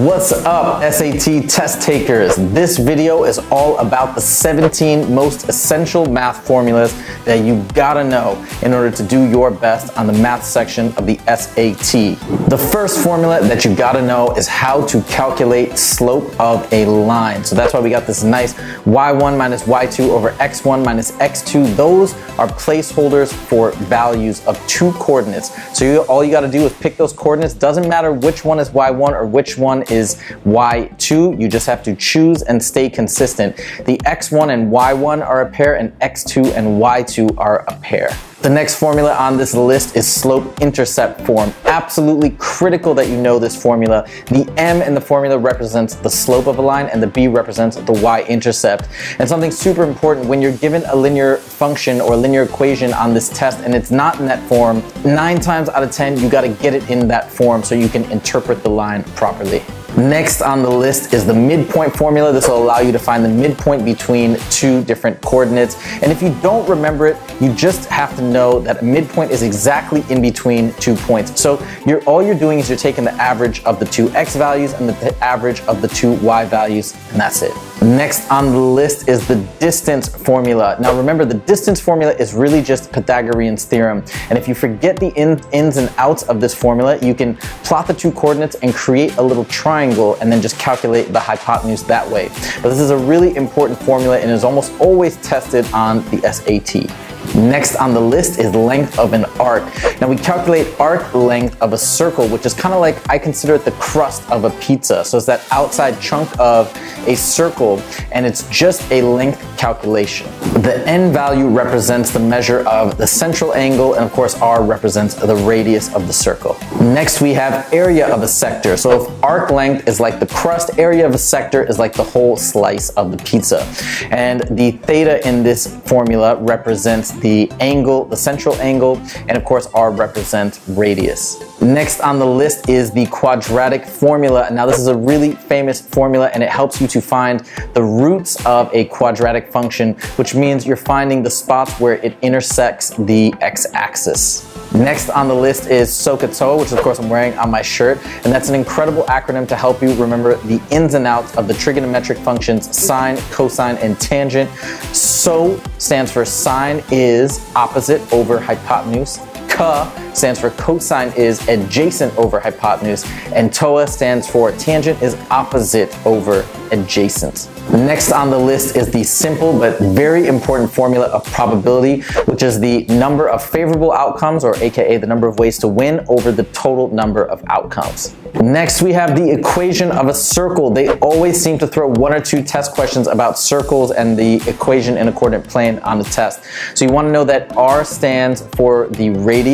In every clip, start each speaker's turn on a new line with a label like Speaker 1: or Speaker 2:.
Speaker 1: What's up SAT test takers? This video is all about the 17 most essential math formulas that you gotta know in order to do your best on the math section of the SAT. The first formula that you gotta know is how to calculate slope of a line. So that's why we got this nice y1 minus y2 over x1 minus x2. Those are placeholders for values of two coordinates. So you, all you gotta do is pick those coordinates. Doesn't matter which one is y1 or which one is y2. You just have to choose and stay consistent. The x1 and y1 are a pair and x2 and y2 are a pair. The next formula on this list is slope-intercept form. Absolutely critical that you know this formula. The M in the formula represents the slope of a line and the B represents the y-intercept. And something super important, when you're given a linear function or linear equation on this test and it's not in that form, nine times out of 10, you gotta get it in that form so you can interpret the line properly. Next on the list is the midpoint formula. This will allow you to find the midpoint between two different coordinates. And if you don't remember it, you just have to know that a midpoint is exactly in between two points. So you're, all you're doing is you're taking the average of the two x values and the average of the two y values, and that's it. Next on the list is the distance formula. Now remember, the distance formula is really just Pythagorean's theorem. And if you forget the in, ins and outs of this formula, you can plot the two coordinates and create a little triangle and then just calculate the hypotenuse that way. But this is a really important formula and is almost always tested on the SAT. Next on the list is length of an arc. Now we calculate arc length of a circle, which is kind of like, I consider it the crust of a pizza. So it's that outside chunk of a circle, and it's just a length calculation. The n value represents the measure of the central angle, and of course r represents the radius of the circle. Next we have area of a sector. So if arc length is like the crust, area of a sector is like the whole slice of the pizza. And the theta in this formula represents the angle, the central angle, and of course R represents radius. Next on the list is the quadratic formula. Now this is a really famous formula and it helps you to find the roots of a quadratic function, which means you're finding the spots where it intersects the x-axis. Next on the list is SOHCAHTOA, which of course I'm wearing on my shirt, and that's an incredible acronym to help you remember the ins and outs of the trigonometric functions sine, cosine, and tangent. SOH stands for sine is opposite over hypotenuse. CAH stands for cosine is adjacent over hypotenuse, and TOA stands for tangent is opposite over adjacent. Next on the list is the simple but very important formula of probability, which is the number of favorable outcomes, or AKA the number of ways to win over the total number of outcomes. Next, we have the equation of a circle. They always seem to throw one or two test questions about circles and the equation in a coordinate plane on the test. So you want to know that R stands for the radius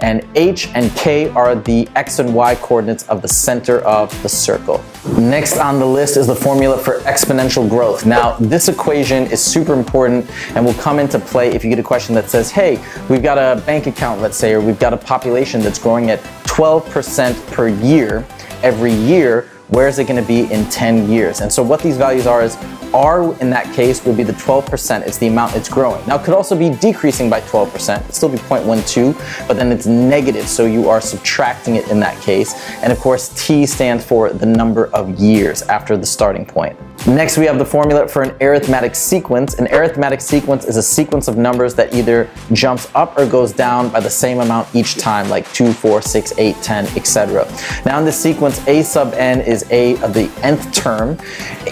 Speaker 1: and H and K are the X and Y coordinates of the center of the circle. Next on the list is the formula for exponential growth. Now, this equation is super important and will come into play if you get a question that says, hey, we've got a bank account, let's say, or we've got a population that's growing at 12% per year every year, where is it going to be in 10 years? And so what these values are is R in that case will be the 12%, it's the amount it's growing. Now it could also be decreasing by 12%, it'd still be 0.12, but then it's negative, so you are subtracting it in that case. And of course, T stands for the number of years after the starting point. Next, we have the formula for an arithmetic sequence. An arithmetic sequence is a sequence of numbers that either jumps up or goes down by the same amount each time, like 2, 4, 6, 8, 10, etc. Now in this sequence, a sub n is a of the nth term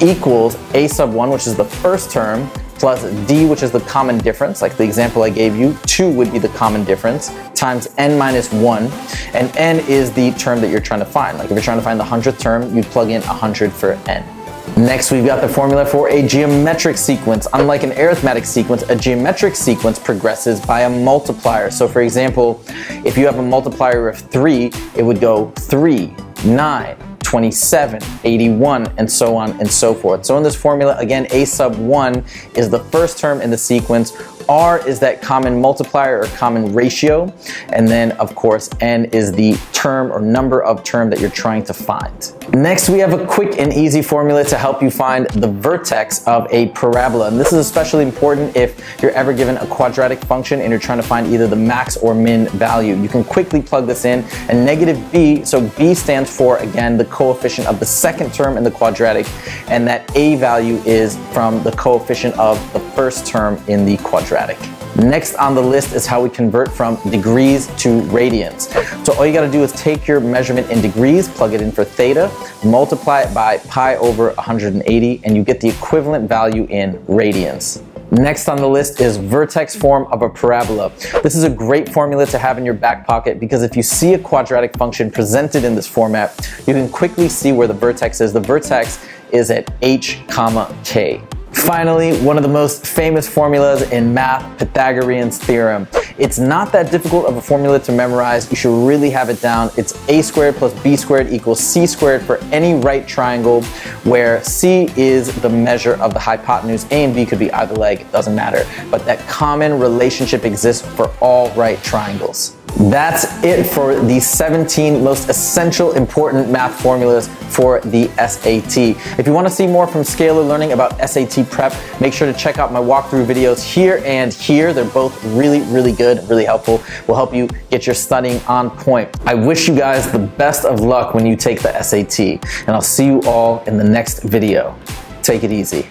Speaker 1: equals a sub 1, which is the first term, plus d, which is the common difference, like the example I gave you, 2 would be the common difference, times n minus 1, and n is the term that you're trying to find. Like if you're trying to find the 100th term, you'd plug in 100 for n. Next, we've got the formula for a geometric sequence. Unlike an arithmetic sequence, a geometric sequence progresses by a multiplier. So for example, if you have a multiplier of 3, it would go 3, 9, 27, 81, and so on and so forth. So in this formula, again, a sub 1 is the first term in the sequence. R is that common multiplier or common ratio. And then, of course, N is the term or number of term that you're trying to find. Next, we have a quick and easy formula to help you find the vertex of a parabola. And this is especially important if you're ever given a quadratic function and you're trying to find either the max or min value. You can quickly plug this in and negative b, so b stands for, again, the coefficient of the second term in the quadratic, and that a value is from the coefficient of the first term in the quadratic. Next on the list is how we convert from degrees to radians. So all you gotta do is take your measurement in degrees, plug it in for theta, multiply it by pi over 180, and you get the equivalent value in radians. Next on the list is vertex form of a parabola. This is a great formula to have in your back pocket because if you see a quadratic function presented in this format, you can quickly see where the vertex is. The vertex is at h comma k. Finally, one of the most famous formulas in math, Pythagorean's theorem. It's not that difficult of a formula to memorize. You should really have it down. It's a squared plus b squared equals c squared for any right triangle where c is the measure of the hypotenuse. A and b could be either leg, it doesn't matter. But that common relationship exists for all right triangles. That's it for the 17 most essential important math formulas for the SAT. If you want to see more from Scalar Learning about SAT prep, make sure to check out my walkthrough videos here and here. They're both really, really good, really helpful, will help you get your studying on point. I wish you guys the best of luck when you take the SAT, and I'll see you all in the next video. Take it easy.